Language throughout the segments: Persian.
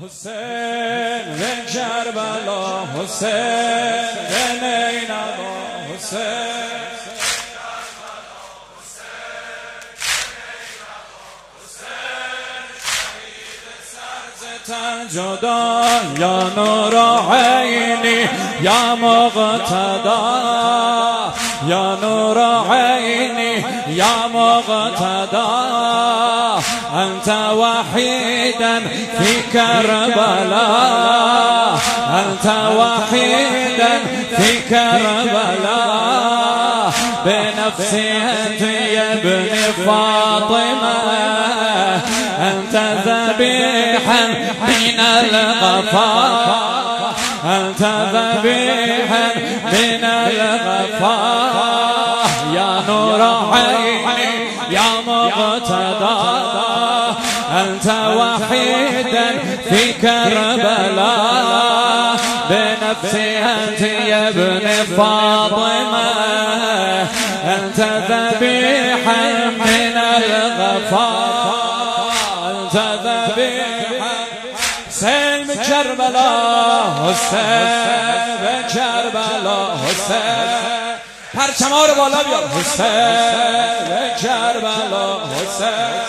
حسین به کربلا حسین نینوا حسین جدا یا نور عینی یا مقتدا یا نور عینی یا مقتدا. أنت وحيدا في كربلاء. أنت وحيدا في كربلاء. بنفسي أنت يا ابن فاطمة. أنت ذبيحا من الغفار أنت ذبيحا من الغفار يا نور عيني يا مقتدى. أنت وحيدا في كربلاء بنفسي أنت يا ابن فاطمة؟ أنت ذبيحا من الغفار. حسین به کربلا حسین به کربلا حسین پرچما رو بالا بیار. حسین کربلا حسین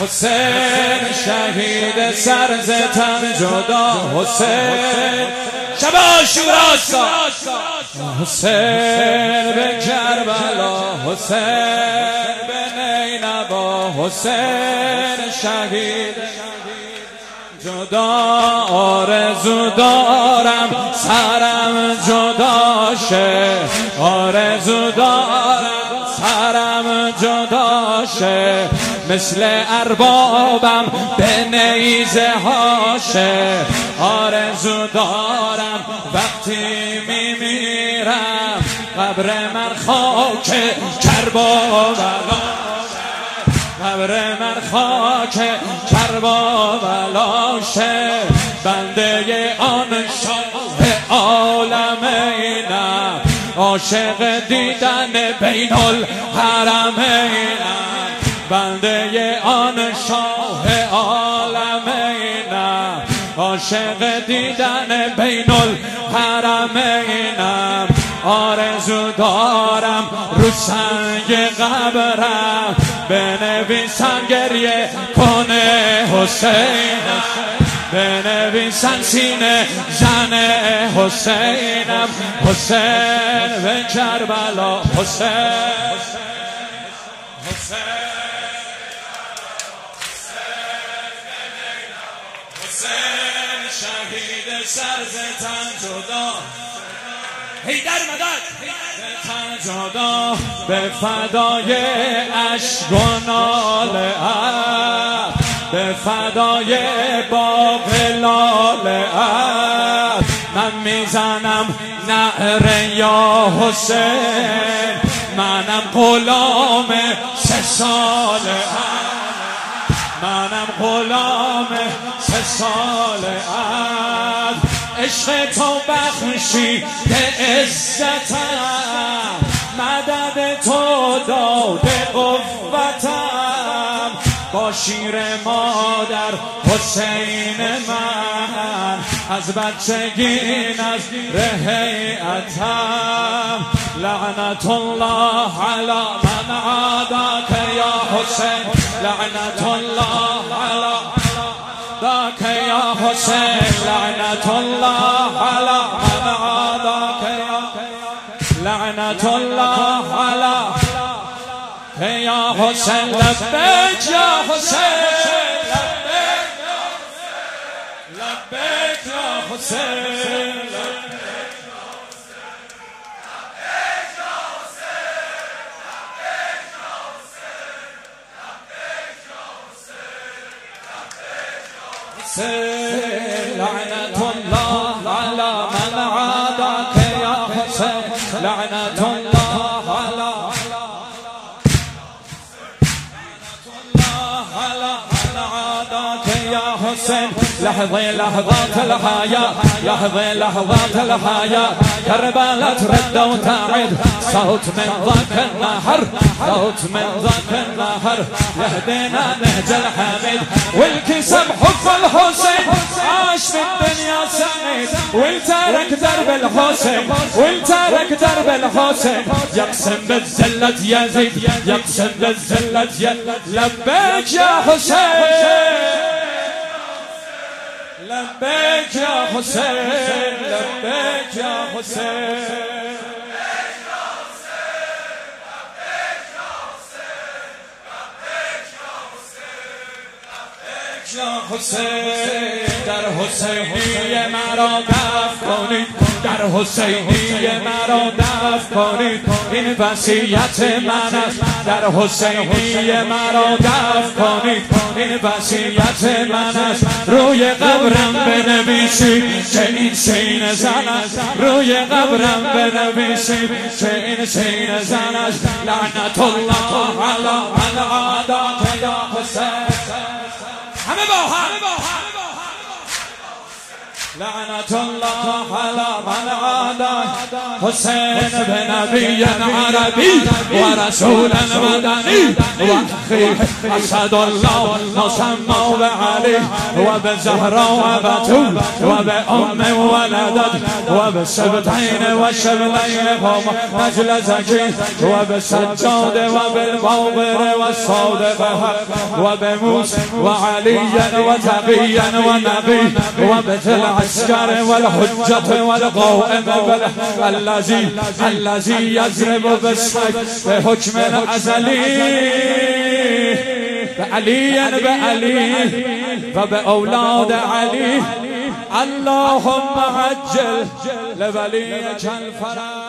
حسین شهید سرز تن جدا. حسین. شب آشورا حسین به کربلا. حسین به نینبا حسین شهید. جدا. آرزو دارم. سرم جدا شه. آرزو دارم. سرم جدا شه. مثل اربابم به نیزه هاشه آرزو دارم وقتی میمیرم قبر من خاک کربلا قبر من خاک کربا بلاشه بنده آن شاه عالم اینم عاشق دیدن بین الحرمینم بنده آن شاه عالم اینم عاشق دیدن بین الحرمینم آرزو دارم رو سنگ قبرم بنویسم گریه کنه حسین. بنویسن سینه زن حسینم. حسین به کربلا حسین حسین. شهید سرزتن جدا. هیدر مدد. جدا به فدای عشق و ناله به فدای باغ لاله من می‌زنم نهر یا حسین. منم غلام سه ساله منم غلام سه ساله عشق تو بخشی به عزتم. مدد تو داده قوتم. با شیر مادر حسین من از بچگین از رهیعتم لعنت الله علی من عاداک یا حسین لعنت الله علی ذاك يا حسين لعنة الله على من عاداك لعنة الله على يا حسين لبيك يا حسين لبيك يا حسين. حسين لعنة يا حسين. لحظة لحظات الحياة لحظة لحظات الحياة كربلاء ترد وتعد. صوت من ذاك النهر. صوت من ذاك النهر. يهدينا نهج الحميد. والكسب حب الحسين. عاش في الدنيا سعيد. والتارك درب الحسين. والتارك درب الحسين. يقسم بالزلة يزيد. يقسم بالزلة يزيد. لبيك يا حسين. حسين لبيك يا حسين یا حسین. در حسینی مرا دف کنید. در حسینی مرا دف کنید. این وسیعت من است. در حسینی مرا دف کنید. این وسیعت من است. روی قبرم بنویسید که این سین زن است. روی قبرم بنویسید که این سین زن است. لعنت الله علی من عادات یا حسین. همه با هم. لعنت الله على من عادى حسين بن نبي عربي ورسولا مدني وأخي اسد الله مسمى بعلي وبزهراء وبتول وبأم ولدت وبالسبتين والشبلين هم نجل زكي وبالسجاد وبالموبر والصادق وبموسى وعليا وتقيا ونبي وبتلع العسكر والحجة والقائم الذي الذي يضرب بالسيف بحكم الأزلي بعلي بعلي فبأولاد علي اللهم عجل لوليك الفرج.